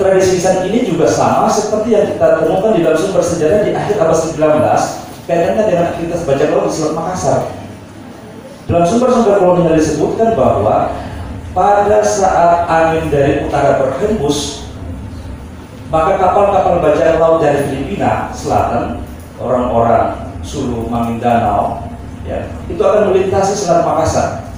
tradisi lisan ini juga sama seperti yang kita temukan di dalam sumber sejarah di akhir abad 19 kaitannya dengan aktivitas bajak laut di Selat Makassar. Dalam sumber-sumber kolonial disebutkan bahwa pada saat angin dari utara berhembus, maka kapal-kapal bajak laut dari Filipina Selatan, orang-orang Sulu, Mamindanao, ya, itu akan melintasi Selat Makassar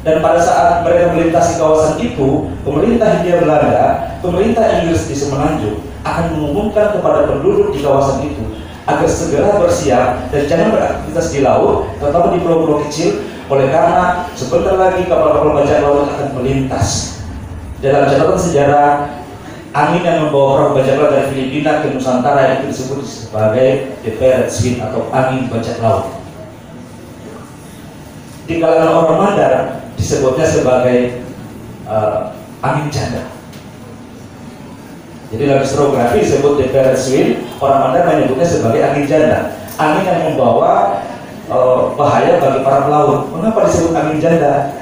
dan pada saat mereka melintasi kawasan itu, pemerintah Hindia Belanda, pemerintah Inggris di Semenanjung akan mengumumkan kepada penduduk di kawasan itu agar segera bersiap dan jangan beraktivitas di laut, terutama di pulau-pulau kecil, oleh karena sebentar lagi kapal-kapal bajak laut akan melintas. Dalam catatan sejarah, angin yang membawa perahu bajak laut dari Filipina ke Nusantara itu disebut sebagai the Pirate Wind atau angin bajak laut. Di kalangan orang Mandar, disebutnya sebagai uh, angin janda. Jadi dalam astrografi disebut Deperes Swin, orang Mandar menyebutnya sebagai angin janda. Angin yang membawa uh, bahaya bagi para pelaut. Mengapa disebut angin janda?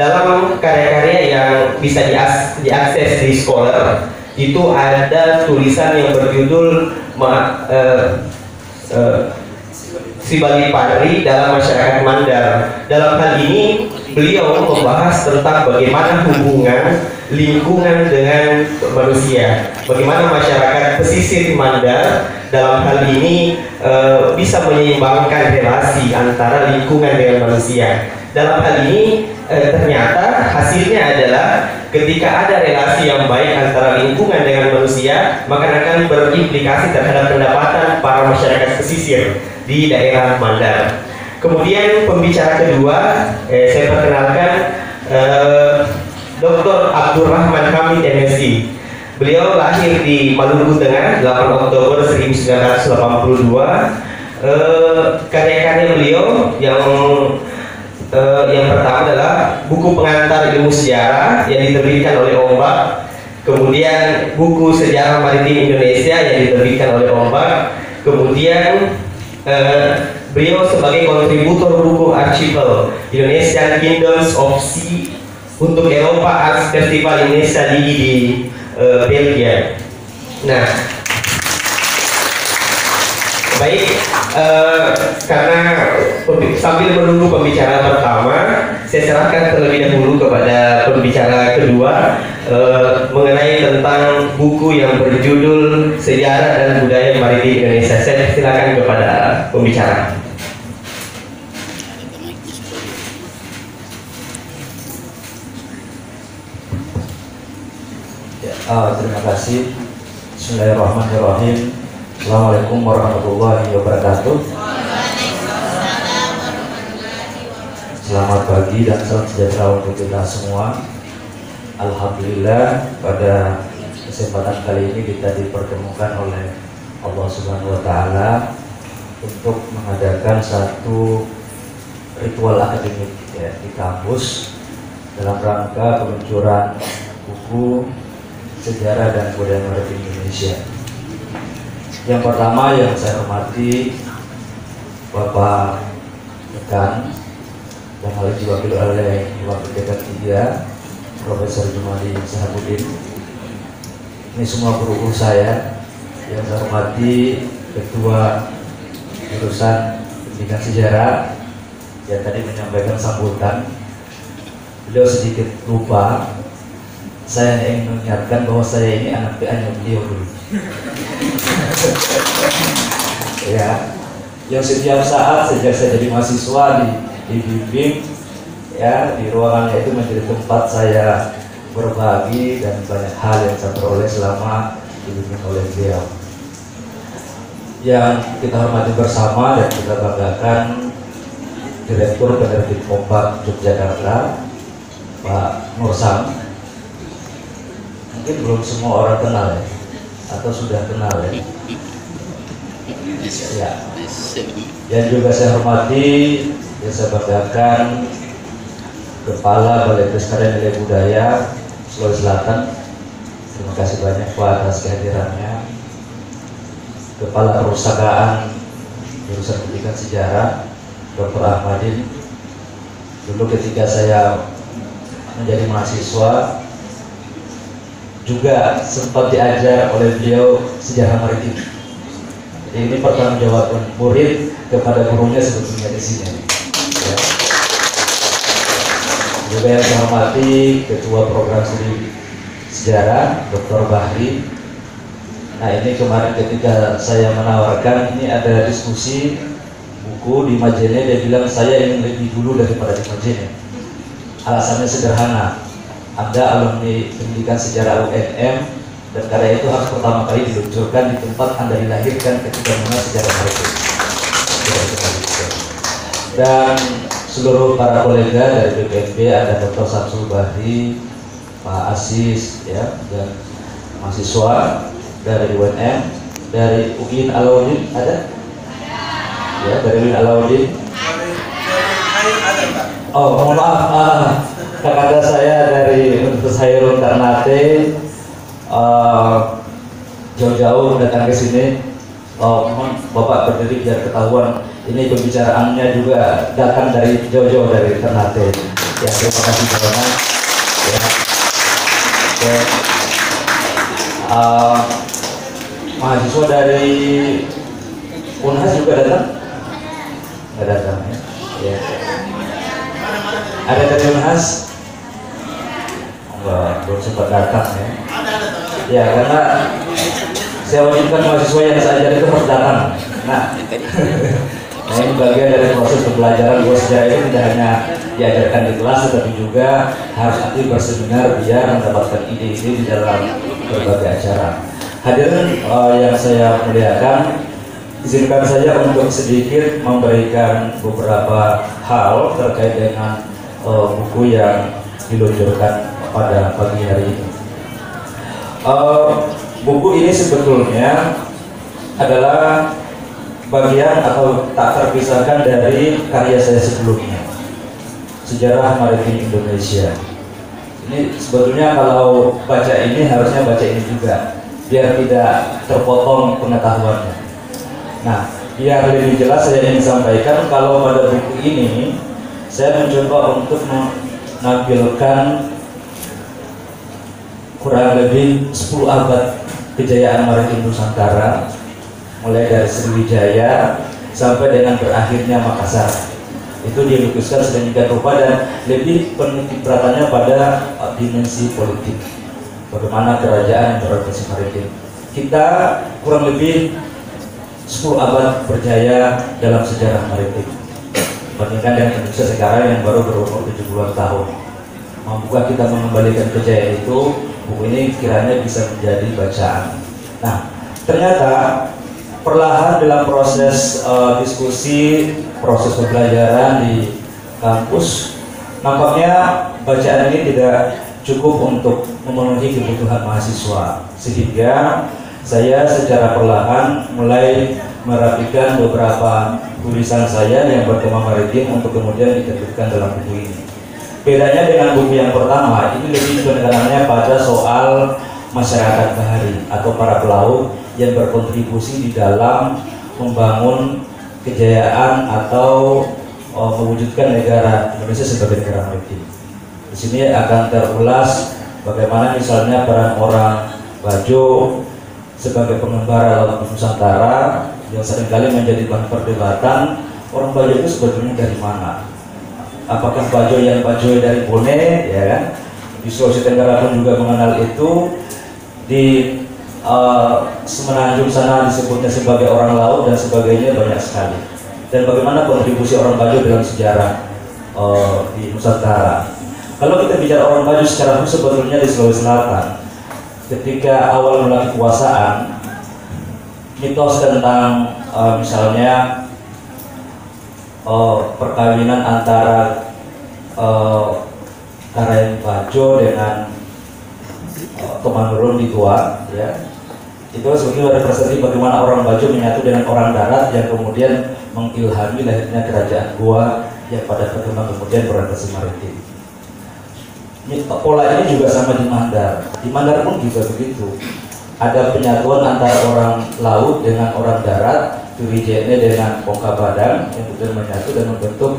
Dalam karya-karya yang bisa diakses di Scholar itu ada tulisan yang berjudul ma, uh, uh, Sibali Padri dalam masyarakat Mandar. Dalam hal ini beliau membahas tentang bagaimana hubungan lingkungan dengan manusia. Bagaimana masyarakat pesisir Mandar dalam hal ini uh, bisa menyeimbangkan relasi antara lingkungan dengan manusia. Dalam hal ini eh, ternyata hasilnya adalah ketika ada relasi yang baik antara lingkungan dengan manusia, maka akan berimplikasi terhadap pendapatan para masyarakat pesisir di daerah Mandar. Kemudian pembicara kedua, eh, saya perkenalkan eh, Dr. Abdurrahman Hamid MSc. Beliau lahir di Maluku Tengah 8 Oktober 1982. Eh, karya-karya beliau yang uh, yang pertama adalah buku pengantar ilmu sejarah yang diterbitkan oleh Ombak kemudian buku sejarah maritim Indonesia yang diterbitkan oleh Ombak kemudian uh, beliau sebagai kontributor buku Archipel Indonesian Kingdoms of Sea untuk Eropa Arts Festival Indonesia di uh, Belgia. Nah. Baik uh, karena sambil menunggu pembicara pertama saya serahkan terlebih dahulu kepada pembicara kedua uh, mengenai tentang buku yang berjudul Sejarah dan Budaya Maritim Indonesia. Saya silakan kepada pembicara uh, terima kasih. Bismillahirrahmanirrahim. Assalamualaikum warahmatullahi wabarakatuh. Selamat pagi dan salam sejahtera untuk kita semua. Alhamdulillah pada kesempatan kali ini kita dipertemukan oleh Allah Subhanahu wa taala untuk mengadakan satu ritual akademik ya, di kampus dalam rangka peluncuran buku sejarah dan budaya maritim Indonesia. Yang pertama yang saya hormati Bapak Dekan yang hal diwakili oleh Wakil Dekan 3 Profesor Jumali Sahabudin ini semua guru saya yang saya hormati Ketua Jurusan Pendidikan Sejarah yang tadi menyampaikan sambutan beliau sedikit lupa saya ingin mengingatkan bahwa saya ini anak PA-nya beliau dulu ya. Yang setiap saat sejak saya jadi mahasiswa di dibimbing ya di ruangannya itu menjadi tempat saya berbagi dan banyak hal yang saya peroleh selama dibimbing oleh beliau. Yang kita hormati bersama dan kita banggakan Direktur Penerbit Kompak Yogyakarta Pak Nursam mungkin belum semua orang kenal ya? Atau sudah kenal ya? Ya. Yang juga saya hormati yang saya banggakan Kepala Balai Pelestarian Nilai Budaya Sulawesi Selatan. Terima kasih banyak Pak atas kehadirannya. Kepala Perpustakaan jurusan Pendidikan Sejarah Dr. Ahmadin. Dulu ketika saya menjadi mahasiswa juga sempat diajar oleh beliau sejarah maritim jadi ini pertanggungjawaban murid kepada gurunya sebetulnya di sini ya. juga yang saya hormati Ketua Program Studi Sejarah Dr. Bahri Nah ini kemarin ketika saya menawarkan ini ada diskusi buku di Majene dia bilang saya ingin lebih dulu daripada di Majene. Alasannya sederhana, Anda alumni pendidikan sejarah UNM dan karya itu harus pertama kali diluncurkan di tempat Anda dilahirkan ketika mengenal sejarah itu. Dan seluruh para kolega dari BPNB ada Dr. Samsul Bahri, Pak Asis, ya, dan mahasiswa dari UNM, dari UIN Alauddin ada? Ya, dari UIN Alauddin. Oh, mohon maaf, ah, kakak saya dari Universitas Hairul Ternate uh, jauh-jauh datang ke sini. Oh, mohon Bapak berdiri biar ketahuan. Ini pembicaraannya juga datang dari jauh-jauh dari Ternate. Ya, terima kasih banyak. Ya. ya. Uh, mahasiswa dari Unhas juga datang? Nggak datang ya? ya. Ada dari Unhas? Belum sempat datang ya. Ya, karena saya wajibkan mahasiswa yang saya ajar itu harus datang. Nah, nah ini bagian dari proses pembelajaran gue sejarah ini tidak hanya diajarkan di kelas, tetapi juga harus aktif berseminar biar mendapatkan ide-ide di dalam berbagai acara. Hadirin uh, yang saya muliakan, izinkan saya untuk sedikit memberikan beberapa hal terkait dengan uh, buku yang diluncurkan pada pagi hari ini. Uh, buku ini sebetulnya adalah bagian atau tak terpisahkan dari karya saya sebelumnya, sejarah maritim Indonesia. Ini sebetulnya kalau baca ini harusnya baca ini juga biar tidak terpotong pengetahuannya. Nah, biar lebih jelas saya ingin sampaikan kalau pada buku ini saya mencoba untuk menampilkan kurang lebih 10 abad kejayaan maritim Nusantara mulai dari Sriwijaya sampai dengan berakhirnya Makassar itu dilukiskan sedemikian rupa dan lebih penitik pada dimensi politik bagaimana kerajaan berorientasi maritim. Kita kurang lebih 10 abad berjaya dalam sejarah maritim. Bandingkan dengan Indonesia sekarang yang baru berumur 70 tahun. Mampukah kita mengembalikan kejayaan itu? Buku ini kiranya bisa menjadi bacaan. Nah, ternyata perlahan dalam proses uh, diskusi, proses pembelajaran di kampus, nampaknya bacaan ini tidak cukup untuk memenuhi kebutuhan mahasiswa sehingga saya secara perlahan mulai merapikan beberapa tulisan saya yang bertema maritim untuk kemudian diterbitkan dalam buku ini bedanya dengan buku yang pertama ini lebih penekanannya pada soal masyarakat bahari atau para pelaut yang berkontribusi di dalam membangun kejayaan atau uh, mewujudkan negara Indonesia sebagai negara maritim. Di sini akan terulas bagaimana misalnya peran orang Bajo sebagai pengembara laut Nusantara yang sering kali menjadi bahan perdebatan orang Bajo itu sebetulnya dari mana? Apakah Bajo yang Bajo dari Bone, ya kan? Di Sulawesi Tenggara pun juga mengenal itu di uh, Semenanjung sana disebutnya sebagai orang laut dan sebagainya banyak sekali. Dan bagaimana kontribusi orang Bajo dalam sejarah uh, di Nusantara. Kalau kita bicara orang Bajo secara khusus sebetulnya di Sulawesi Selatan, ketika awal mulai kekuasaan, mitos tentang uh, misalnya uh, perkawinan antara uh, Karayan Bajo dengan uh, Tomanurun di Goa, ya itu sebetulnya representatif bagaimana orang Bajo menyatu dengan orang darat yang kemudian mengilhami lahirnya kerajaan Goa yang pada perkembangan kemudian berorientasi maritim pola ini juga sama di Mandar. Di Mandar pun juga begitu. Ada penyatuan antara orang laut dengan orang darat, Turijene dengan Pongka Badang yang kemudian menyatu dan membentuk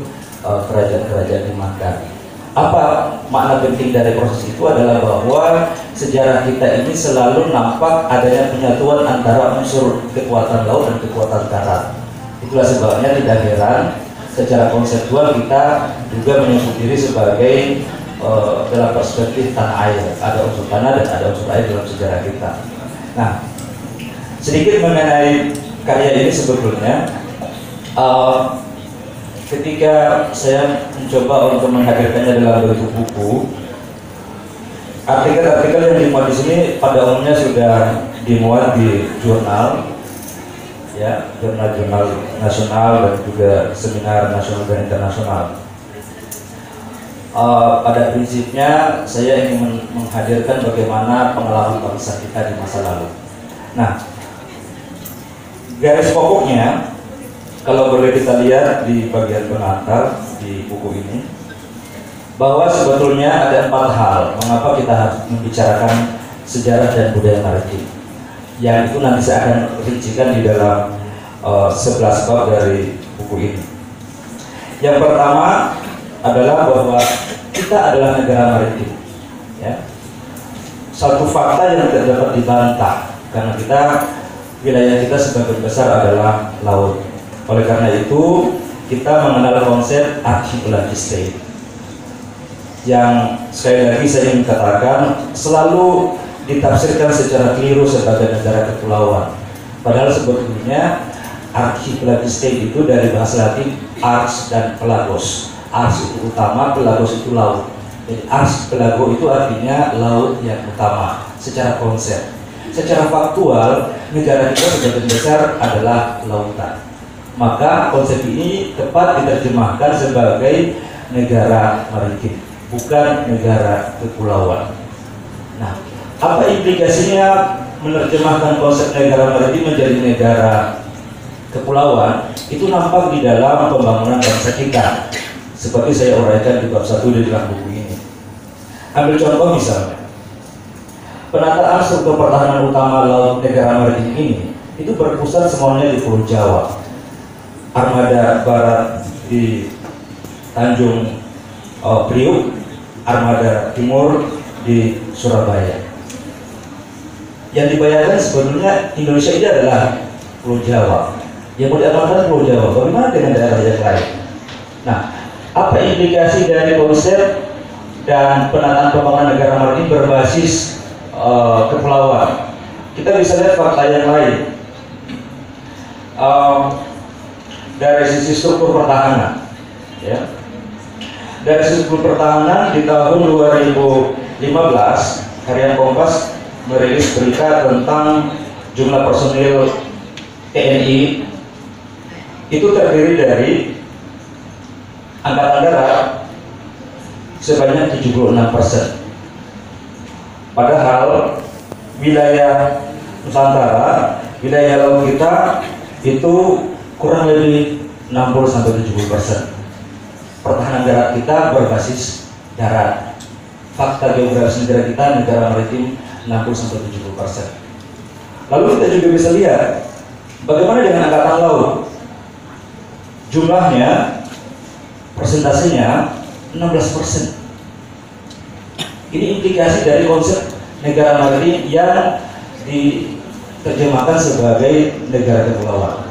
eh, kerajaan-kerajaan di Mandar. Apa makna penting dari proses itu adalah bahwa sejarah kita ini selalu nampak adanya penyatuan antara unsur kekuatan laut dan kekuatan darat. Itulah sebabnya tidak heran secara konseptual kita juga menyebut diri sebagai uh, dalam perspektif tanah air. Ada unsur tanah dan ada unsur air dalam sejarah kita. Nah, sedikit mengenai karya ini sebetulnya. Uh, ketika saya mencoba untuk menghadirkannya dalam bentuk buku, artikel-artikel yang dimuat di sini pada umumnya sudah dimuat di jurnal, ya jurnal-jurnal nasional dan juga seminar nasional dan internasional uh, pada prinsipnya saya ingin menghadirkan bagaimana pengalaman bangsa kita di masa lalu. Nah, garis pokoknya kalau boleh kita lihat di bagian pengantar di buku ini bahwa sebetulnya ada empat hal mengapa kita harus membicarakan sejarah dan budaya maritim yang itu nanti saya akan rincikan di dalam uh, 11 bab dari buku ini. Yang pertama adalah bahwa kita adalah negara maritim. Ya. Satu fakta yang tidak dapat dibantah karena kita wilayah kita sebagian besar adalah laut. Oleh karena itu kita mengenal konsep archipelagic state yang sekali lagi saya ingin katakan selalu ditafsirkan secara keliru sebagai negara kepulauan. Padahal sebetulnya archipelagic state itu dari bahasa Latin ars dan pelagos ars itu utama, pelagos itu laut. Jadi ars pelago itu artinya laut yang utama secara konsep. Secara faktual, negara kita sebagian besar adalah lautan. Maka konsep ini tepat diterjemahkan sebagai negara maritim, bukan negara kepulauan. Nah, apa implikasinya menerjemahkan konsep negara maritim menjadi negara kepulauan? Itu nampak di dalam pembangunan bangsa kita seperti saya uraikan di bab satu di dalam buku ini. Ambil contoh misalnya, penataan struktur pertahanan utama laut negara maritim ini itu berpusat semuanya di Pulau Jawa. Armada Barat di Tanjung uh, Priuk, Armada Timur di Surabaya. Yang dibayarkan sebetulnya Indonesia ini adalah Pulau Jawa. Yang mau diamalkan Pulau Jawa. Bagaimana dengan daerah yang lain? Nah, apa implikasi dari konsep dan penataan pembangunan negara maritim berbasis uh, kepulauan? Kita bisa lihat fakta yang lain. Uh, dari sisi struktur pertahanan, ya. Dari sisi struktur pertahanan di tahun 2015, Harian Kompas merilis berita tentang jumlah personil TNI itu terdiri dari angkatan darat sebanyak 76 persen. Padahal wilayah Nusantara, wilayah laut kita itu kurang lebih 60 sampai 70 persen. Pertahanan darat kita berbasis darat. Fakta geografis negara kita negara maritim 60 sampai 70 persen. Lalu kita juga bisa lihat bagaimana dengan angkatan laut. Jumlahnya persentasenya 16 persen. Ini implikasi dari konsep negara maritim yang diterjemahkan sebagai negara kepulauan.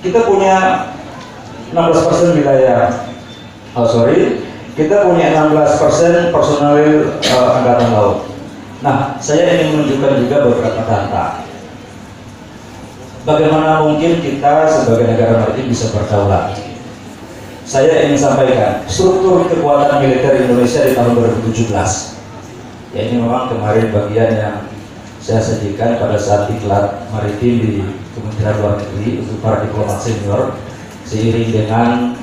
Kita punya 16 persen wilayah, oh sorry, kita punya 16 persen personal uh, angkatan laut. Nah, saya ingin menunjukkan juga beberapa data. Bagaimana mungkin kita sebagai negara maritim bisa berdaulat? saya ingin sampaikan struktur kekuatan militer Indonesia di tahun 2017 ya ini memang kemarin bagian yang saya sajikan pada saat iklan maritim di Kementerian Luar Negeri untuk para diplomat senior seiring dengan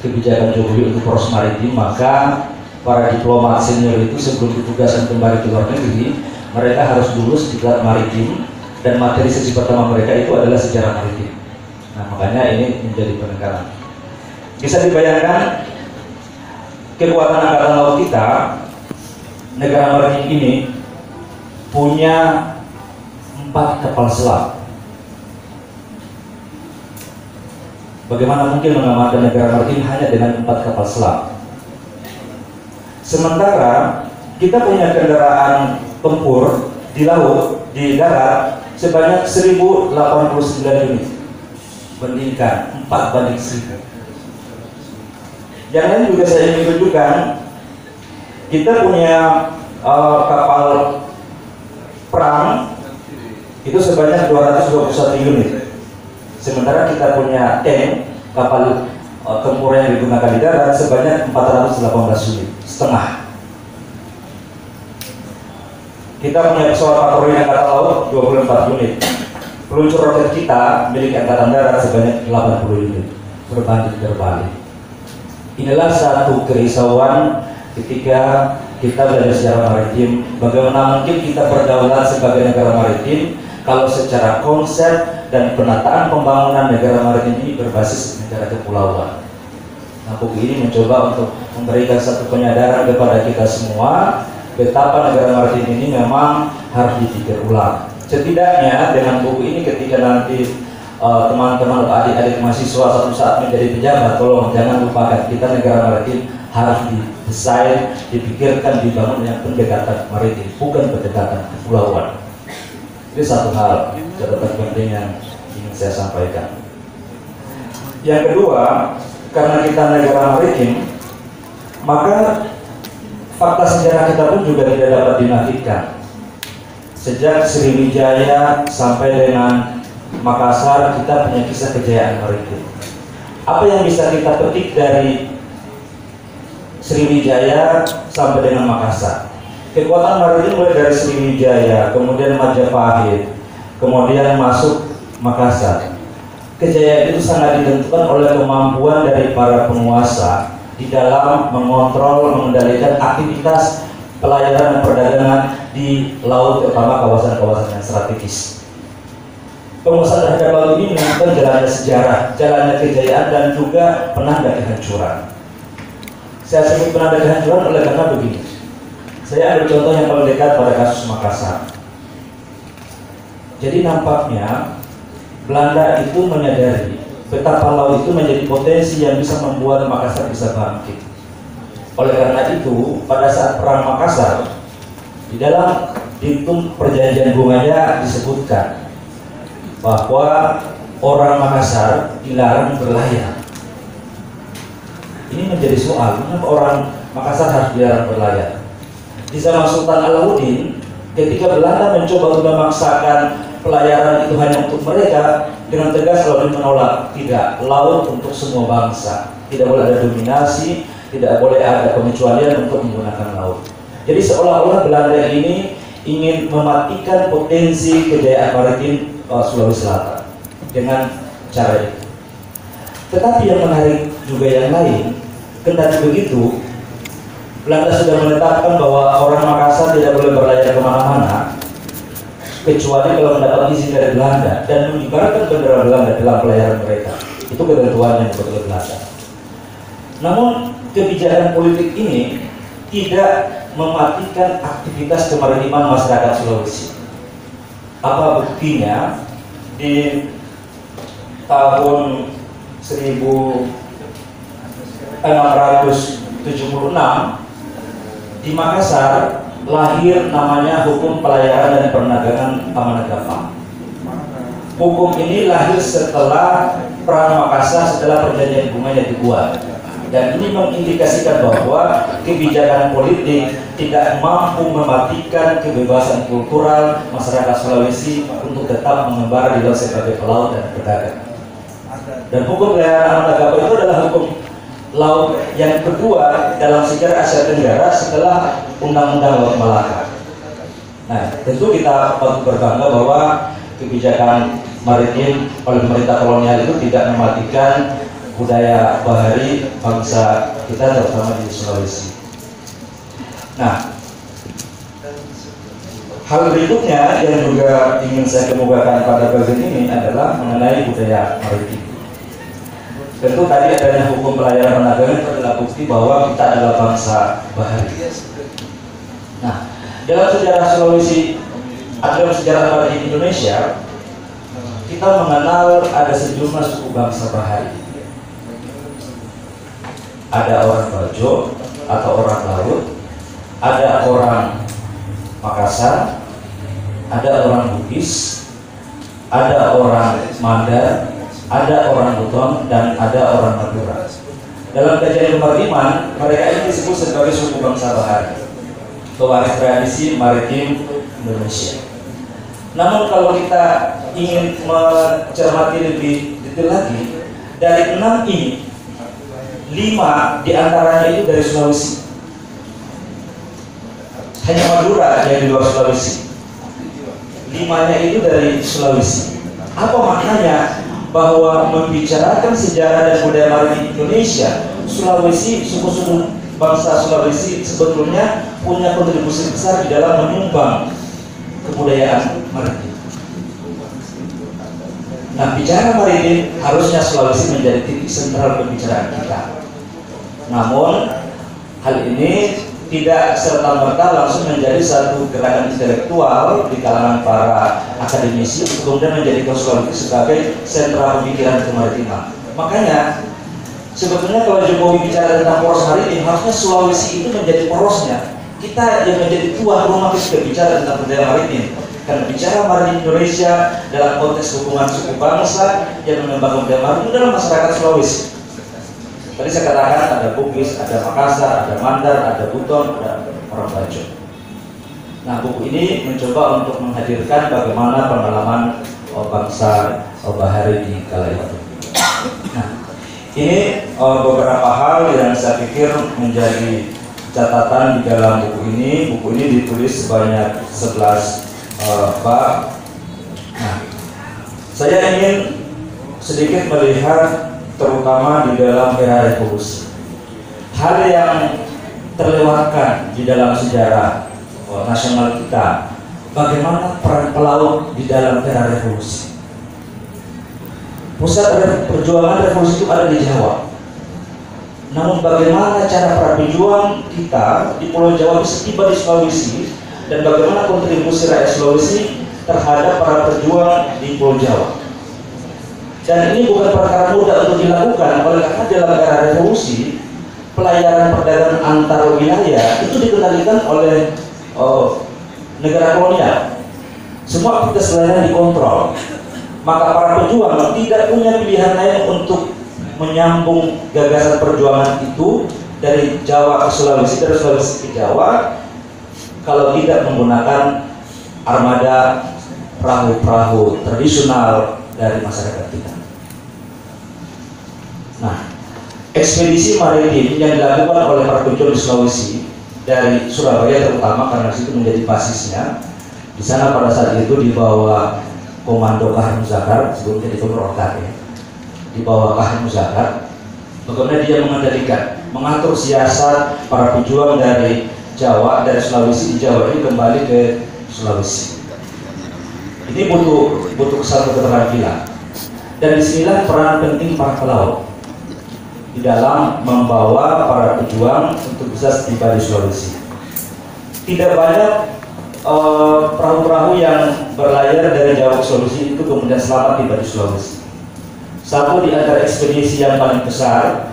kebijakan Jokowi untuk poros maritim maka para diplomat senior itu sebelum ditugaskan kembali ke luar negeri mereka harus lulus diklat maritim dan materi sesi pertama mereka itu adalah sejarah maritim. Nah makanya ini menjadi penekanan. Bisa dibayangkan kekuatan angkatan laut kita negara maritim ini punya empat kapal selam Bagaimana mungkin mengamankan negara maritim hanya dengan empat kapal selam? Sementara kita punya kendaraan tempur di laut, di darat sebanyak 1089 unit. Bandingkan 4 banding 1000. Yang lain juga saya ingin tunjukkan, kita punya uh, kapal perang itu sebanyak 221 unit Sementara kita punya tank kapal uh, tempur yang digunakan di darat sebanyak 418 unit setengah. Kita punya pesawat patroli angkatan laut 24 unit. Peluncur roket kita milik angkatan darat sebanyak 80 unit. Berbanding terbalik. Inilah satu kerisauan ketika kita belajar sejarah maritim. Bagaimana mungkin kita berdaulat sebagai negara maritim kalau secara konsep dan penataan pembangunan negara maritim ini berbasis negara kepulauan. Nah, buku ini mencoba untuk memberikan satu penyadaran kepada kita semua betapa negara maritim ini memang harus dipikir ulang. Setidaknya dengan buku ini ketika nanti teman-teman uh, adik-adik mahasiswa satu saat menjadi pejabat, tolong jangan lupakan kita negara maritim harus didesain, dipikirkan, dibangun dengan pendekatan maritim, bukan pendekatan kepulauan. Ini satu hal catatan penting yang ingin saya sampaikan. Yang kedua, karena kita negara maritim, maka fakta sejarah kita pun juga tidak dapat dinafikan. Sejak Sriwijaya sampai dengan Makassar, kita punya kisah kejayaan maritim. Apa yang bisa kita petik dari Sriwijaya sampai dengan Makassar? Kekuatan maritim mulai dari Sriwijaya, kemudian Majapahit, kemudian masuk Makassar. Kejayaan itu sangat ditentukan oleh kemampuan dari para penguasa di dalam mengontrol, mengendalikan aktivitas pelayaran dan perdagangan di laut, terutama kawasan-kawasan yang strategis. Penguasaan laut ini menunjukkan jalannya sejarah, jalannya kejayaan dan juga penanda kehancuran. Saya sebut penanda kehancuran oleh karena begini saya ambil contoh yang paling dekat pada kasus Makassar. Jadi nampaknya Belanda itu menyadari betapa laut itu menjadi potensi yang bisa membuat Makassar bisa bangkit. Oleh karena itu, pada saat perang Makassar, di dalam diktum perjanjian bunganya disebutkan bahwa orang Makassar dilarang berlayar. Ini menjadi soal, kenapa orang Makassar harus dilarang berlayar? di zaman Sultan Alauddin ketika Belanda mencoba untuk memaksakan pelayaran itu hanya untuk mereka dengan tegas lalu menolak tidak laut untuk semua bangsa tidak boleh ada dominasi tidak boleh ada pengecualian untuk menggunakan laut jadi seolah-olah Belanda ini ingin mematikan potensi kejayaan maritim Sulawesi Selatan dengan cara itu tetapi yang menarik juga yang lain kendati begitu Belanda sudah menetapkan bahwa orang Makassar tidak boleh berlayar ke mana-mana kecuali kalau mendapat izin dari Belanda dan mengibarkan bendera Belanda dalam pelayaran mereka. Itu ketentuan yang betul Belanda. Namun kebijakan politik ini tidak mematikan aktivitas kemaritiman masyarakat Sulawesi. Apa buktinya? Di tahun 1676 di Makassar lahir namanya hukum pelayaran dan perdagangan Amanagama. Hukum ini lahir setelah perang Makassar setelah perjanjian bunganya dibuat dan ini mengindikasikan bahwa kebijakan politik tidak mampu mematikan kebebasan kultural masyarakat Sulawesi untuk tetap mengembara di laut sebagai pelaut dan pedagang. Dan hukum pelayaran Amanagama itu adalah hukum laut yang kedua dalam sejarah Asia Tenggara setelah Undang-Undang Laut Malaka. Nah, tentu kita patut berbangga bahwa kebijakan maritim oleh pemerintah kolonial itu tidak mematikan budaya bahari bangsa kita terutama di Sulawesi. Nah, hal berikutnya yang juga ingin saya kemukakan pada bagian ini adalah mengenai budaya maritim. Tentu tadi adanya hukum pelayaran perdagangan itu adalah bukti bahwa kita adalah bangsa bahari. Nah, dalam sejarah Sulawesi dalam sejarah bahari Indonesia, kita mengenal ada sejumlah suku bangsa bahari. Ada orang Bajo atau orang laut, ada orang Makassar, ada orang Bugis, ada orang Mandar, ada orang Buton dan ada orang Madura. Dalam kajian kemaritiman, mereka ini disebut sebagai suku bangsa bahari, pewaris tradisi maritim Indonesia. Namun kalau kita ingin mencermati lebih detail lagi, dari enam ini, lima di antaranya itu dari Sulawesi. Hanya Madura yang di luar Sulawesi. Limanya itu dari Sulawesi. Apa maknanya? bahwa membicarakan sejarah dan budaya maritim Indonesia, Sulawesi, suku-suku bangsa Sulawesi sebetulnya punya kontribusi besar di dalam menyumbang kebudayaan maritim. Nah, bicara maritim harusnya Sulawesi menjadi titik sentral pembicaraan kita. Namun, hal ini tidak serta merta langsung menjadi satu gerakan intelektual di kalangan para akademisi kemudian menjadikan Sulawesi sebagai sentra pemikiran kemaritiman. Makanya sebetulnya kalau Jokowi bicara tentang poros maritim harusnya Sulawesi itu menjadi porosnya. Kita yang menjadi tuan rumah kita bicara tentang budaya maritim. Karena bicara maritim Indonesia dalam konteks hubungan suku bangsa yang mengembangkan budaya maritim dalam masyarakat Sulawesi. Tadi saya katakan ada Bugis, ada Makassar, ada Mandar, ada Buton, ada orang Bajo. Nah, buku ini mencoba untuk menghadirkan bagaimana pengalaman oh, bangsa oh, Bahari di kala itu. Nah, ini oh, beberapa hal yang saya pikir menjadi catatan di dalam buku ini. Buku ini ditulis sebanyak 11 uh, bab. Nah, saya ingin sedikit melihat terutama di dalam era revolusi. Hal yang terlewatkan di dalam sejarah oh, nasional kita, bagaimana peran pelaut di dalam era revolusi. Pusat perjuangan revolusi itu ada di Jawa. Namun bagaimana cara para pejuang kita di Pulau Jawa bisa tiba di Sulawesi dan bagaimana kontribusi rakyat Sulawesi terhadap para pejuang di Pulau Jawa. Dan ini bukan perkara mudah untuk dilakukan oleh karena dalam era revolusi pelayaran perdagangan antar wilayah itu dikendalikan oleh oh, negara kolonial. Semua aktivitas pelayaran dikontrol. Maka para pejuang tidak punya pilihan lain untuk menyambung gagasan perjuangan itu dari Jawa ke Sulawesi, dari Sulawesi ke Jawa, kalau tidak menggunakan armada perahu-perahu tradisional dari masyarakat kita. Nah, ekspedisi maritim yang dilakukan oleh di Sulawesi dari Surabaya terutama karena situ menjadi basisnya. Di sana pada saat itu dibawa Komando Kahim Muzakar sebelumnya itu Rokat ya. Di bawah Kahim Muzakar. Bagaimana dia mengendalikan, mengatur siasat para pejuang dari Jawa, dari Sulawesi di Jawa ini kembali ke Sulawesi. Ini butuh butuh satu keterampilan. Dan di sinilah peran penting para pelaut di dalam membawa para pejuang untuk bisa tiba di Sulawesi. Tidak banyak eh, perahu-perahu yang berlayar dari Jawa ke Sulawesi itu kemudian selamat tiba di Sulawesi. Satu di antara ekspedisi yang paling besar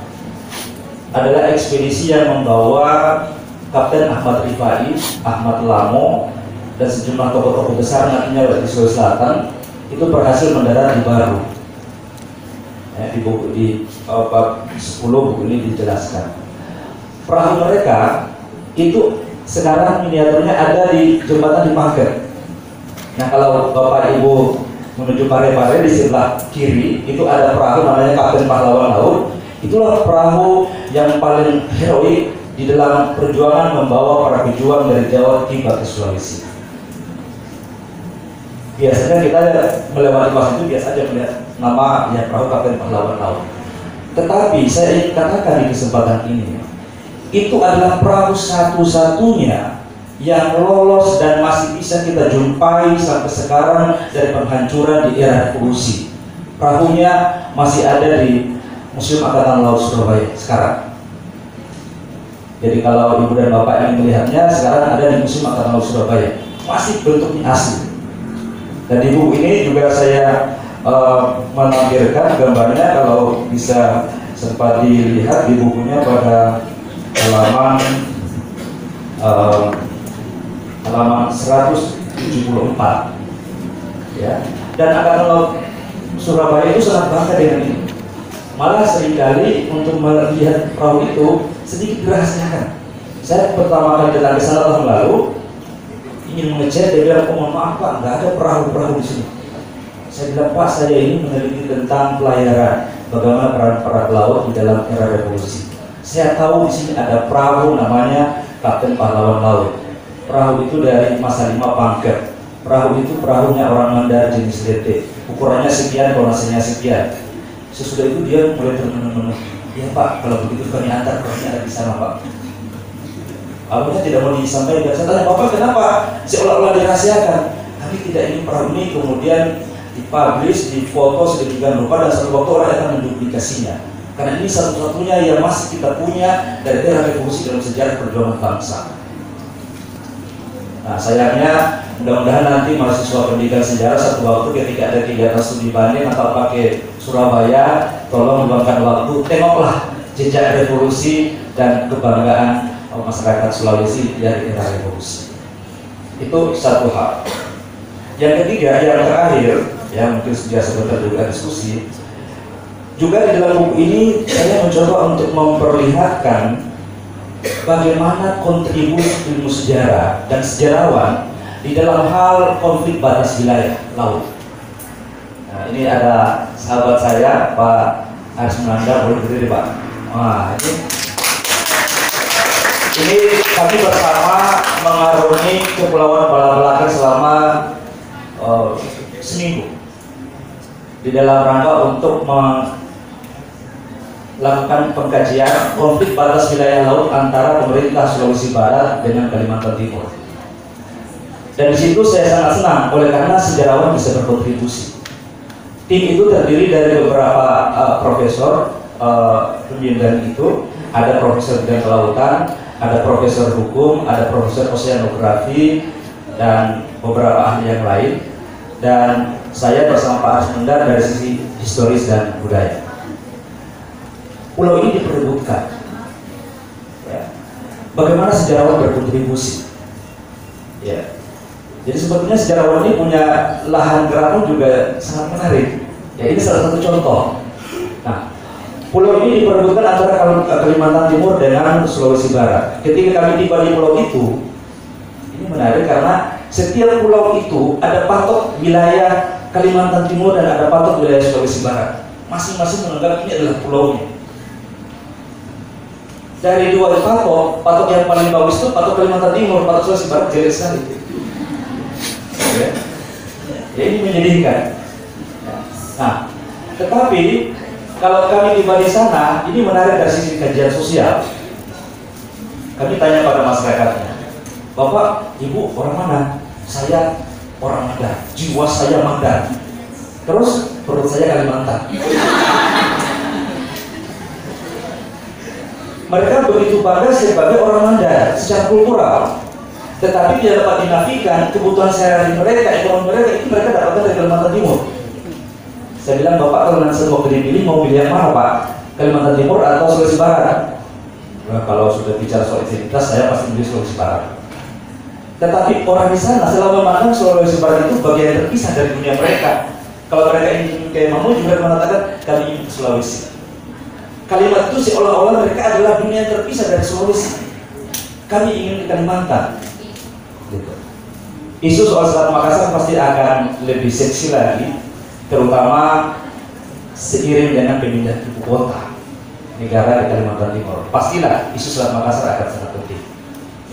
adalah ekspedisi yang membawa Kapten Ahmad Rifai, Ahmad Lamo, dan sejumlah tokoh-tokoh besar nantinya di Sulawesi Selatan itu berhasil mendarat di Baru ya, di di 10 buku ini dijelaskan perahu mereka itu sekarang miniaturnya ada di jembatan di Pager nah kalau bapak ibu menuju Pare-Pare di sebelah kiri itu ada perahu namanya Kapten Pahlawan Laut Itulah perahu yang paling heroik di dalam perjuangan membawa para pejuang dari Jawa tiba ke Sulawesi. Biasanya kita melewati kawasan itu biasa aja melihat nama ya perahu kapten pahlawan laut. Tetapi saya ingin katakan di kesempatan ini, itu adalah perahu satu-satunya yang lolos dan masih bisa kita jumpai sampai sekarang dari penghancuran di era revolusi. Perahunya masih ada di Museum Angkatan Laut Surabaya sekarang. Jadi kalau ibu dan bapak ingin melihatnya, sekarang ada di Museum Angkatan Laut Surabaya. Masih bentuknya asli. Dan di buku ini juga saya uh, menampilkan gambarnya kalau bisa sempat dilihat di bukunya pada halaman uh, halaman 174 ya. Dan Angkatan Laut Surabaya itu sangat bangga dengan ini. Malah sering kali untuk melihat perahu itu sedikit dirahasiakan saya pertama kali datang ke sana tahun lalu ingin mengecek dia bilang oh maaf pak nggak ada perahu-perahu di sini saya bilang pak saya ini meneliti tentang pelayaran bagaimana peran para pelaut di dalam era revolusi. Saya tahu di sini ada perahu namanya Kapten Pahlawan Laut. Perahu itu dari masa lima pangkat. Perahu itu perahunya orang Mandar jenis lete ukurannya sekian konasinya sekian. Sesudah itu dia mulai termenung-menung. Ya pak kalau begitu kami antar perahunya ada di sana pak. Akhirnya tidak mau disampaikan. Saya tanya, Bapak kenapa? Seolah-olah dirahasiakan? Kami tidak ingin perahu ini kemudian dipublish, difoto sedemikian rupa dan satu waktu orang akan menduplikasinya. Karena ini satu-satunya yang masih kita punya dari era revolusi dalam sejarah perjuangan bangsa. Nah sayangnya mudah-mudahan nanti mahasiswa pendidikan sejarah satu waktu ketika ada kegiatan studi banding atau pakai Surabaya, tolong luangkan waktu, tengoklah jejak revolusi dan kebanggaan masyarakat Sulawesi dari era revolusi. Itu satu hal. Yang ketiga, yang terakhir, yang mungkin sudah sebentar juga diskusi, juga di dalam buku ini saya mencoba untuk memperlihatkan bagaimana kontribusi ilmu sejarah dan sejarawan di dalam hal konflik batas wilayah laut. Nah, ini ada sahabat saya, Pak Aris Menanda, boleh berdiri Pak. Wah, ini ini kami bersama mengarungi Kepulauan Balabalaka selama uh, seminggu di dalam rangka untuk melakukan pengkajian konflik batas wilayah laut antara pemerintah Sulawesi Barat dengan Kalimantan Timur. Dan di situ saya sangat senang oleh karena sejarawan bisa berkontribusi. Tim itu terdiri dari beberapa uh, profesor uh, itu, ada profesor bidang kelautan, ada profesor hukum, ada profesor oceanografi dan beberapa ahli yang lain dan saya bersama Pak Ars Mendar dari sisi historis dan budaya. Pulau ini diperebutkan. Ya. Bagaimana sejarawan berkontribusi? Ya. Jadi sebetulnya sejarawan ini punya lahan gerak juga sangat menarik. Ya ini salah satu contoh. Nah, Pulau ini diperebutkan antara Kalimantan Timur dengan Sulawesi Barat. Ketika kami tiba di pulau itu, ini menarik karena setiap pulau itu ada patok wilayah Kalimantan Timur dan ada patok wilayah Sulawesi Barat. Masing-masing menganggap ini adalah pulaunya. Dari dua patok, patok yang paling bagus itu patok Kalimantan Timur, patok Sulawesi Barat jelek sekali. Ya ini menyedihkan. Nah, tetapi kalau kami tiba di sana, ini menarik dari sisi kajian sosial. Kami tanya pada masyarakatnya, Bapak, Ibu orang mana? Saya orang Mandar, jiwa saya Mandar. Terus perut saya Kalimantan. Mereka begitu bangga sebagai orang Mandar secara kultural. Tetapi tidak dapat dinafikan kebutuhan sehari-hari mereka, ekonomi mereka itu mereka dapatkan dari Kalimantan Timur. Saya bilang, Bapak kalau nanti mau pilih-pilih, mau pilih yang mana Pak? Kalimantan Timur atau Sulawesi Barat? Nah, kalau sudah bicara soal identitas, saya pasti pilih Sulawesi Barat. Tetapi orang di sana selalu memandang Sulawesi Barat itu bagian terpisah dari dunia mereka. Kalau mereka ingin kayak Mamu juga mengatakan kami ingin ke Sulawesi. Kalimat itu seolah-olah mereka adalah dunia yang terpisah dari Sulawesi. Kami ingin ke Kalimantan. Gitu. Isu soal Selat Makassar pasti akan lebih seksi lagi terutama seiring dengan pemindahan ibu kota. negara di Kalimantan Timur. Pastilah isu Selat Makassar akan sangat penting.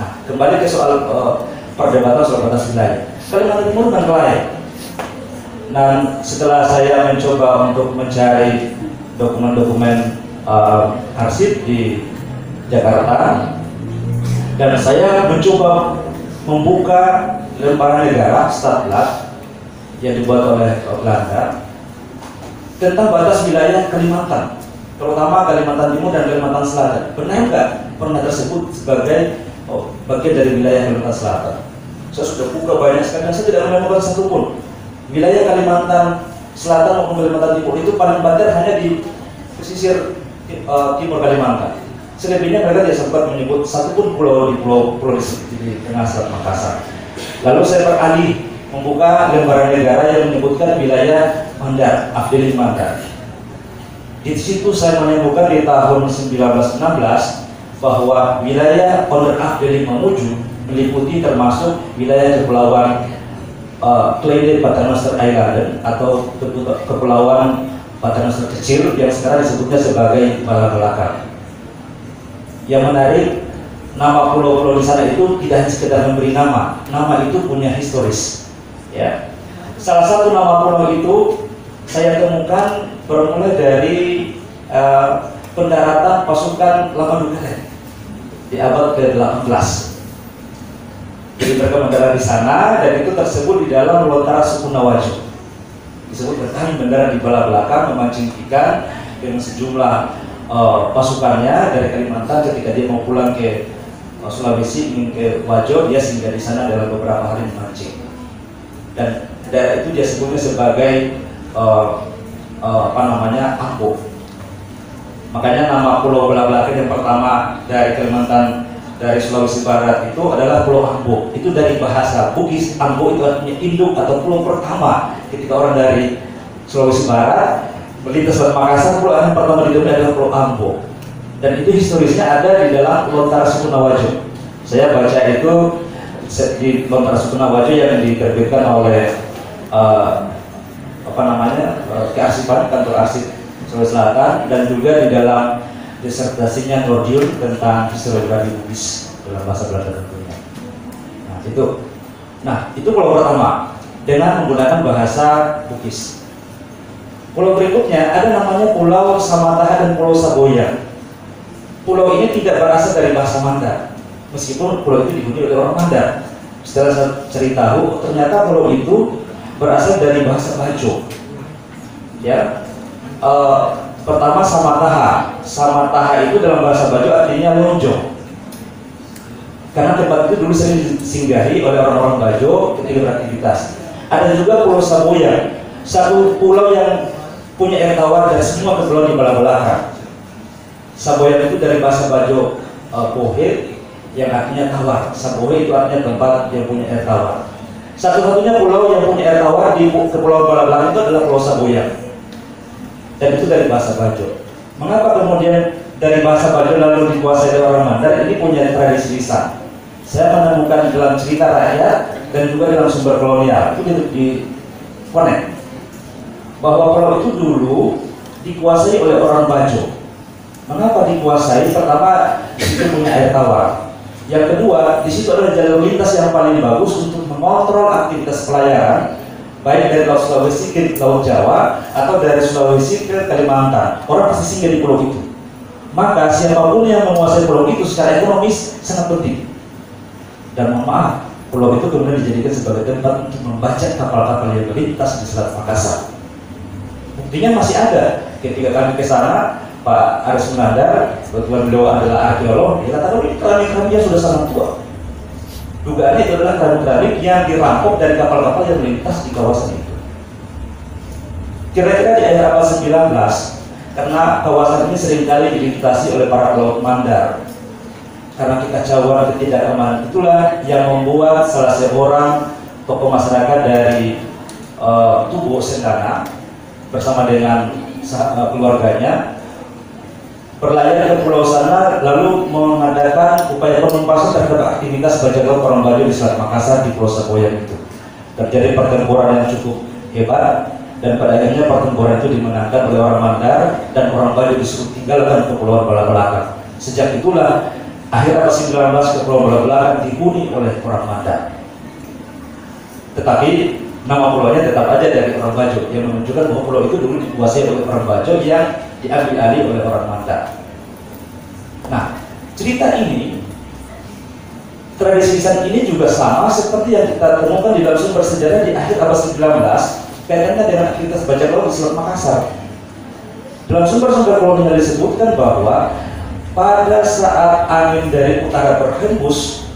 Nah, kembali ke soal uh, perdebatan soal batas wilayah. Kalimantan Timur bukan wilayah. Dan setelah saya mencoba untuk mencari dokumen-dokumen uh, arsip di Jakarta, dan saya mencoba membuka lembaran negara Statlat yang dibuat oleh Belanda tentang batas wilayah Kalimantan terutama Kalimantan Timur dan Kalimantan Selatan. Benar nggak pernah tersebut sebagai oh, bagian dari wilayah Kalimantan Selatan? Saya sudah buka banyak sekali saya tidak menemukan satu pun. Wilayah Kalimantan Selatan maupun Kalimantan Timur itu paling banter hanya di pesisir uh, timur Kalimantan. Selebihnya mereka tidak sempat menyebut satu pun pulau di pulau pulau di, di tengah Selat Makassar. Lalu saya beralih membuka lembaran negara yang menyebutkan wilayah Mandar, Afdeli Mandar di situ saya menemukan di tahun 1916 bahwa wilayah Onder dari Mamuju meliputi termasuk wilayah kepulauan uh, Kleide Paternoster Island atau kepulauan Paternoster kecil yang sekarang disebutnya sebagai Bala Belakang. Yang menarik nama pulau-pulau di sana itu tidak hanya sekedar memberi nama, nama itu punya historis. Ya, salah satu nama pulau itu saya temukan bermula dari uh, pendaratan pasukan Lapandugaran di abad ke-18. Jadi mereka mendarat di sana dan itu tersebut di dalam lontara suku Nawajo. Disebut bertahan mendarat di bala belakang memancing ikan dengan sejumlah uh, pasukannya dari Kalimantan ketika dia mau pulang ke uh, Sulawesi ingin ke Wajo dia singgah di sana dalam beberapa hari memancing. Dan daerah itu dia sebutnya sebagai uh, uh, apa namanya Ambo Makanya nama Pulau Belabelakan yang pertama dari Kalimantan dari Sulawesi Barat itu adalah Pulau Ambo. Itu dari bahasa Bugis. Ambo itu artinya induk atau pulau pertama ketika orang dari Sulawesi Barat melintas ke Makassar, pulau yang pertama ditemui adalah Pulau Ambo. Dan itu historisnya ada di dalam Lontar Suku Nawajo. Saya baca itu di Lontar Suku Nawajo yang diterbitkan oleh uh, apa namanya uh, kearsipan kantor arsip Sulawesi Selatan dan juga di dalam disertasinya Nordium tentang historiografi Bugis dalam bahasa Belanda tentunya. Nah itu, nah itu pulau pertama dengan menggunakan bahasa Bugis. Pulau berikutnya ada namanya Pulau Samataha dan Pulau Saboya. Pulau ini tidak berasal dari bahasa Mandar, meskipun pulau itu dihuni oleh orang Mandar. Setelah saya cerita tahu, ternyata pulau itu berasal dari bahasa Bajo. Ya, uh, pertama samataha. Samataha itu dalam bahasa Bajo artinya lonjong. Karena tempat itu dulu sering disinggahi oleh orang-orang Bajo ketika beraktivitas. Ada juga Pulau Saboya, satu pulau yang punya air tawar dari semua kepulauan di bawah belakang. Saboya itu dari bahasa Bajo uh, Pohe yang artinya tawar. Saboya itu artinya tempat yang punya air tawar. Satu-satunya pulau yang punya air tawar di kepulauan bawah belakang itu adalah Pulau Saboya dan itu dari bahasa Bajo. Mengapa kemudian dari bahasa Bajo lalu dikuasai oleh orang Mandar ini punya tradisi lisan. Saya menemukan dalam cerita rakyat dan juga dalam sumber kolonial itu di, di bahwa pulau itu dulu dikuasai oleh orang Bajo. Mengapa dikuasai? Pertama, di situ punya air tawar. Yang kedua, di situ adalah jalur lintas yang paling bagus untuk mengontrol aktivitas pelayaran baik dari Laut Sulawesi ke Laut Jawa atau dari Sulawesi ke Kalimantan. Orang pasti singgah di pulau itu. Maka siapa pun yang menguasai pulau itu secara ekonomis sangat penting. Dan mohon pulau itu kemudian dijadikan sebagai tempat untuk membaca kapal-kapal yang melintas di Selat Makassar. Buktinya masih ada. Ketika kami ke sana Pak Aris Munandar, kebetulan beliau adalah arkeolog, dia katakan ini keramik-keramiknya sudah sangat tua Dugaannya itu adalah keramik-keramik yang dirampok dari kapal-kapal yang melintas di kawasan itu. Kira-kira di akhir abad 19, karena kawasan ini sering kali dilintasi oleh para pelaut mandar. Karena kekacauan ketidakamanan itulah yang membuat salah seorang tokoh masyarakat dari uh, Tubuh Sendana bersama dengan uh, keluarganya berlayar ke pulau sana lalu mengadakan upaya penumpasan terhadap aktivitas bajak laut orang Bajo di Selat Makassar di Pulau Saboyan itu. Terjadi pertempuran yang cukup hebat dan pada akhirnya pertempuran itu dimenangkan oleh orang Mandar dan orang Bajo disuruh tinggalkan kepulauan Bala Belakang. Sejak itulah akhir abad 19 kepulauan Bala Belakang dihuni oleh orang Mandar. Tetapi nama pulaunya tetap aja dari orang Bajo yang menunjukkan bahwa pulau itu dulu dikuasai oleh orang Bajo yang diambil alih oleh orang Mandar. Nah, cerita ini tradisi lisan ini juga sama seperti yang kita temukan di dalam sumber sejarah di akhir abad 19 kaitannya dengan aktivitas baca laut di Selat Makassar. Dalam sumber-sumber kolonial disebutkan bahwa pada saat angin dari utara berhembus,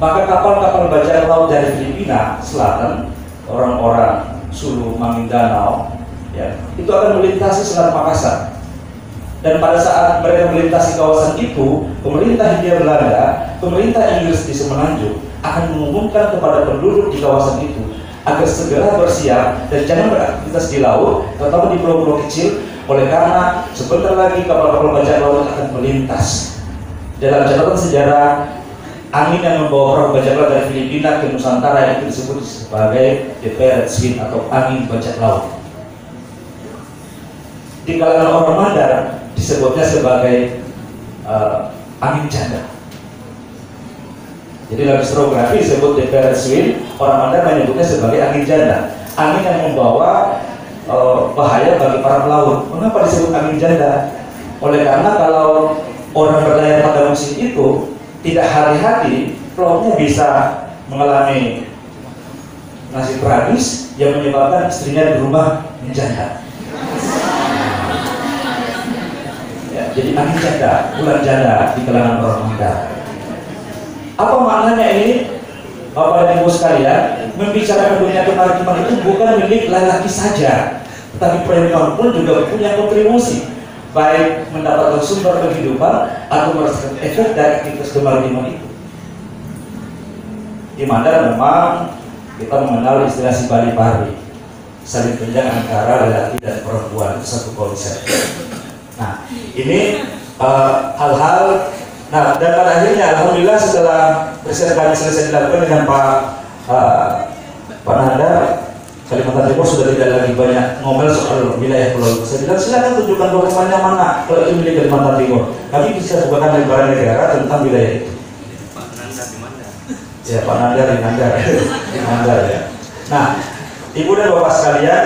maka kapal-kapal bajak laut dari Filipina Selatan, orang-orang Sulu, Mamindanao, ya, itu akan melintasi Selat Makassar. Dan pada saat mereka melintasi kawasan itu, pemerintah Hindia Belanda, pemerintah Inggris di Semenanjung akan mengumumkan kepada penduduk di kawasan itu agar segera bersiap dan jangan beraktivitas di laut, terutama di pulau-pulau kecil, oleh karena sebentar lagi kapal-kapal bajak laut akan melintas. Dalam catatan sejarah, angin yang membawa perahu bajak laut dari Filipina ke Nusantara itu disebut sebagai the Pirate Wind atau angin bajak laut. Di kalangan orang Mandar disebutnya sebagai uh, angin janda. Jadi dalam historiografi disebut DPR Swin, orang Mandar menyebutnya sebagai angin janda. Angin yang membawa e, bahaya bagi para pelaut. Mengapa disebut angin janda? Oleh karena kalau orang berlayar pada musim itu tidak hati-hati, pelautnya bisa mengalami nasib tragis yang menyebabkan istrinya di rumah menjanda. Jadi angin janda, bulan janda di kalangan orang Mandar. Apa maknanya ini? Bapak dan Ibu sekalian, membicarakan dunia kemaritiman itu bukan milik lelaki saja, tapi perempuan pun juga punya kontribusi, baik mendapatkan sumber kehidupan atau merasakan efek dari aktivitas kemaritiman itu. Di mana memang kita mengenal istilah si Bali Pari, saling penjang antara lelaki dan perempuan satu konsep. Nah, ini eh, hal-hal uh, Nah, dan pada akhirnya alhamdulillah setelah riset kami selesai dilakukan dengan Pak uh, Pak Nanda Kalimantan Timur sudah tidak lagi banyak ngomel soal wilayah pulau. Saya bilang silakan tunjukkan dokumennya mana kalau itu milik Kalimantan Timur. Kami bisa bukakan lembaran negara tentang wilayah itu. Pak Nanda di mana? Ya Pak Nanda di Nanda, di Nanda ya. Nah, Ibu dan Bapak sekalian,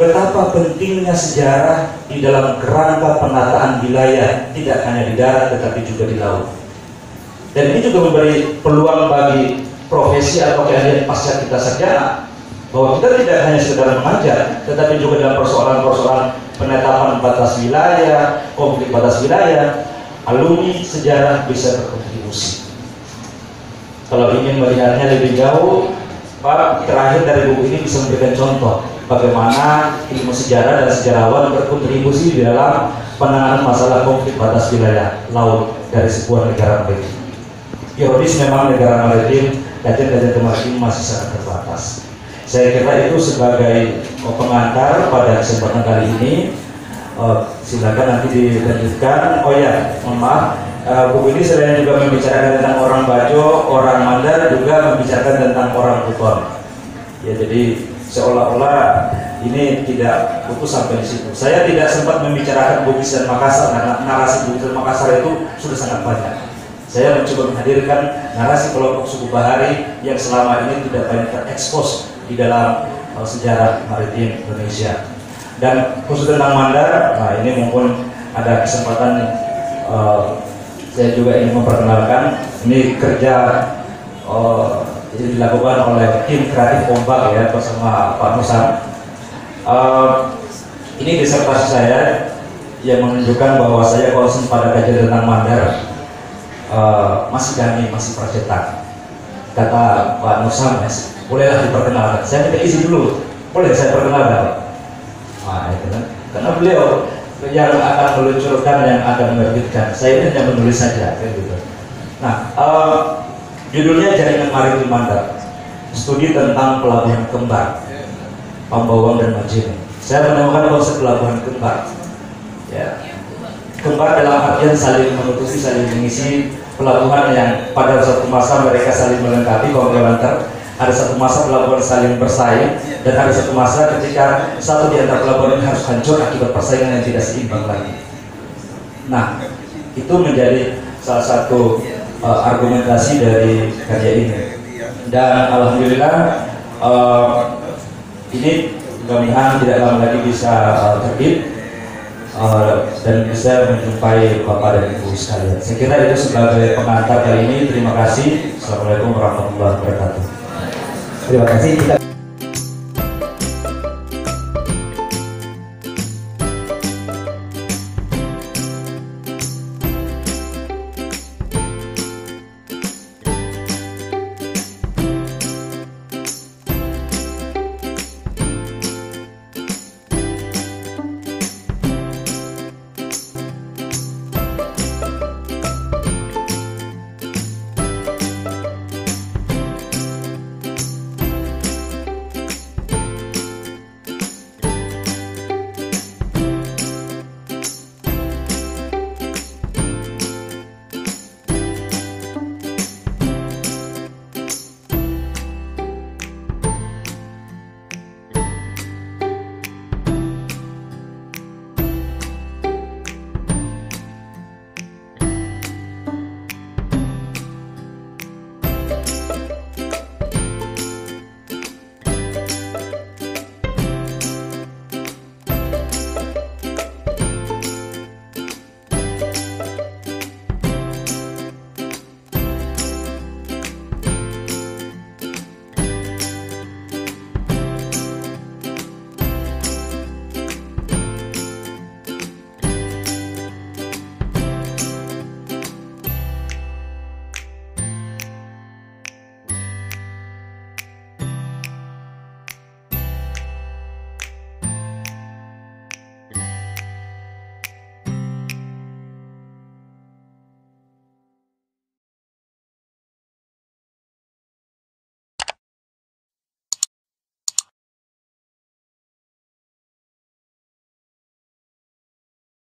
betapa pentingnya sejarah di dalam kerangka penataan wilayah tidak hanya di darat tetapi juga di laut. Dan ini juga memberi peluang bagi profesi atau keahlian pasca kita sarjana bahwa kita tidak hanya sekedar mengajar, tetapi juga dalam persoalan-persoalan penetapan batas wilayah, konflik batas wilayah, alumni sejarah bisa berkontribusi. Kalau ingin melihatnya lebih jauh, Pak, terakhir dari buku ini bisa memberikan contoh bagaimana ilmu sejarah dan sejarawan berkontribusi di dalam penanganan masalah konflik batas wilayah laut dari sebuah negara maritim. Ironis memang negara maritim, kajian-kajian maritim masih sangat terbatas. Saya kira itu sebagai pengantar pada kesempatan kali ini. Uh, silakan nanti dilanjutkan. Oh ya, mohon maaf. Uh, buku ini selain juga membicarakan tentang orang Bajo, orang Mandar, juga membicarakan tentang orang Buton. Ya, jadi seolah-olah ini tidak buku sampai di situ. Saya tidak sempat membicarakan Bugis dan Makassar karena narasi Bugis dan Makassar itu sudah sangat banyak. Saya mencoba menghadirkan narasi kelompok suku Bahari yang selama ini tidak banyak terekspos di dalam uh, sejarah maritim Indonesia. Dan khusus tentang Mandar, nah ini mumpun ada kesempatan uh, saya juga ingin memperkenalkan ini kerja uh, jadi dilakukan oleh tim kreatif ombak ya bersama Pak Musa. Uh, ini disertasi saya yang menunjukkan bahwa saya konsen pada kajian tentang Mandar uh, masih kami masih percetak. Kata Pak mas, bolehlah diperkenalkan. Saya minta izin dulu, boleh saya perkenalkan? Nah, itu kan. Karena beliau yang akan meluncurkan yang akan menerbitkan. Saya ini hanya menulis saja, gitu. Nah, uh, Judulnya Jaringan Maritim Mandar. Studi tentang pelabuhan kembar, Pambawang dan Majene. Saya menemukan konsep pelabuhan kembar. Ya. Kembar dalam artian saling menutupi, saling mengisi pelabuhan yang pada suatu masa mereka saling melengkapi komplementer. ada satu masa pelabuhan saling bersaing dan ada satu masa ketika satu di antara pelabuhan ini harus hancur akibat persaingan yang tidak seimbang lagi. Nah, itu menjadi salah satu uh, argumentasi dari karya ini. Dan alhamdulillah uh, ini mudah-mudahan tidak lama lagi bisa uh, terbit uh, dan bisa menjumpai Bapak dan Ibu sekalian. Saya kira itu sebagai pengantar kali ini. Terima kasih. Assalamualaikum warahmatullahi wabarakatuh. Terima kasih kita